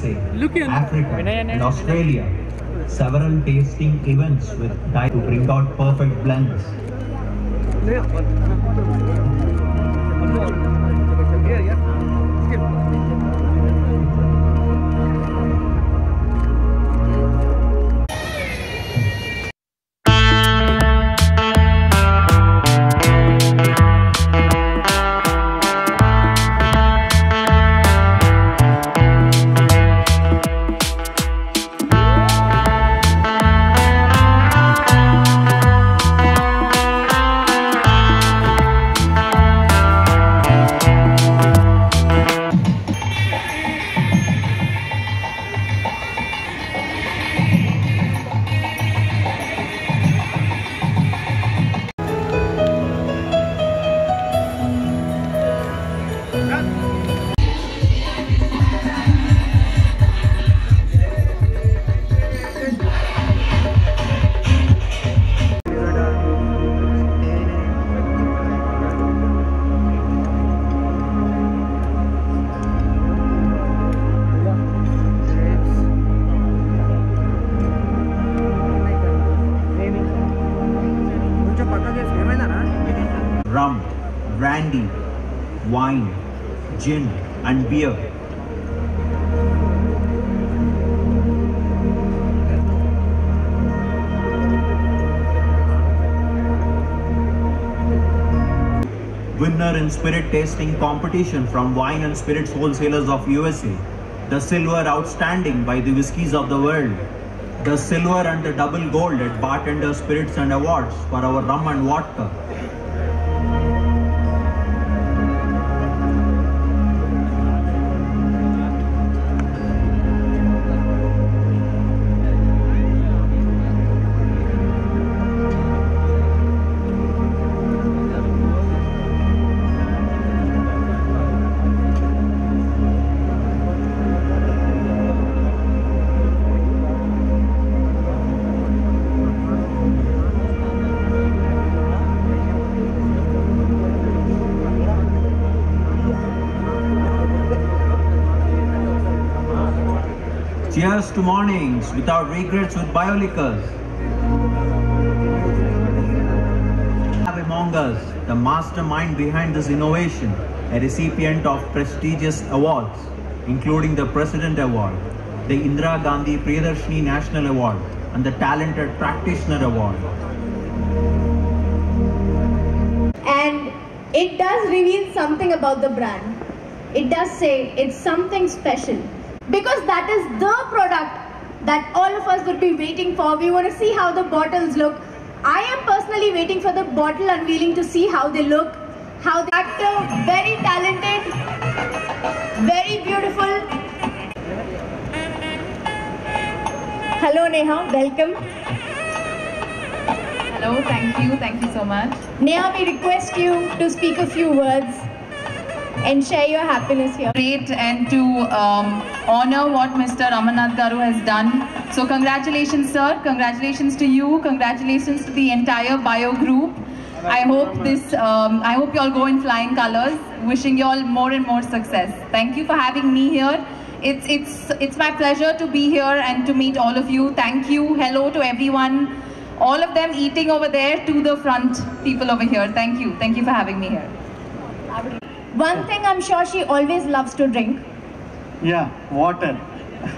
the USA, Africa, and Australia. Several tasting events with diet to bring out perfect blends. కొంచెం wine, gin, and beer. Winner in spirit tasting competition from Wine and Spirits Wholesalers of USA. The silver outstanding by the whiskies of the world. The silver and the double gold at Bartender Spirits and Awards for our rum and vodka. Cheers to mornings without regrets with bioliquors. Have among us the mastermind behind this innovation, a recipient of prestigious awards, including the President Award, the Indira Gandhi Priyadarshini National Award, and the Talented Practitioner Award. and it does reveal something about the brand. It does say it's something special because that is the product that all of us would be waiting for. We want to see how the bottles look. I am personally waiting for the bottle unveiling to see how they look, how they actor, very talented, very beautiful. Hello Neha, welcome. Hello, thank you, thank you so much. Neha, we request you to speak a few words and share your happiness here. Great and to um, honor what Mr. Amarnath Garu has done. So congratulations, sir. Congratulations to you. Congratulations to the entire Bio group. I hope this. Um, I hope you all go in flying colors. Wishing you all more and more success. Thank you for having me here. It's it's it's my pleasure to be here and to meet all of you. Thank you. Hello to everyone. All of them eating over there to the front people over here. Thank you. Thank you for having me here. One thing I'm sure she always loves to drink Yeah, water.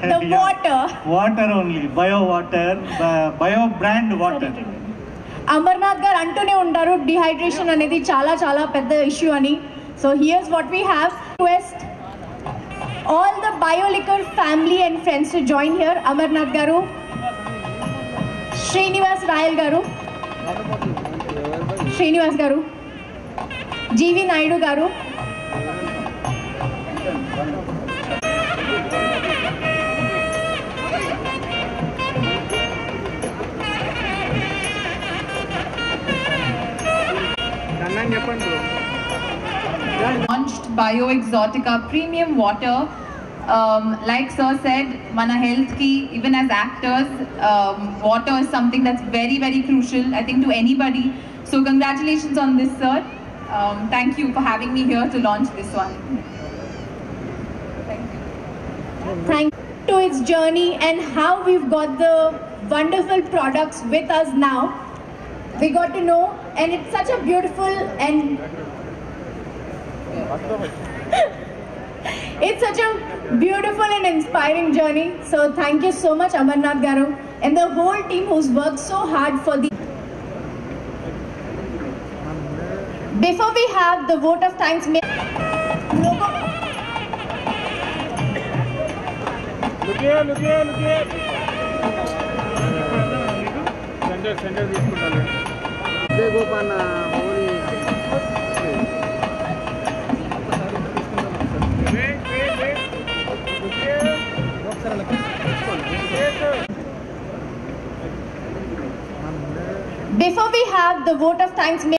the Yeah, water. Water only. Bio water. bi- Bio brand water. Amarnath గారు అంటూనే ఉంటారు dehydration అనేది చాలా చాలా పెద్ద issue అని so here's what we have request all the బయోలికర్ family and friends to join here Amarnath garu Srinivas Rayal గారు శ్రీనివాస్ గారు జీవి నాయుడు గారు అన్నని చెప్పండి bro. launched Bio Exotica premium water. Um, like Sir said, Mana Health Ki, even as actors, um, water is something that's very, very crucial, I think, to anybody. So, congratulations on this, sir. Um, thank you for having me here to launch this one. Thank you. thank to its journey and how we've got the wonderful products with us now. We got to know, and it's such a beautiful and it's such a beautiful and inspiring journey. So thank you so much, Amarnath Garu, and the whole team who's worked so hard for the. Before we have the vote of thanks made... Look here, look here, look here. Center, center, they go on uh, Wait, wait, wait. Look here. Before we have the vote of thanks.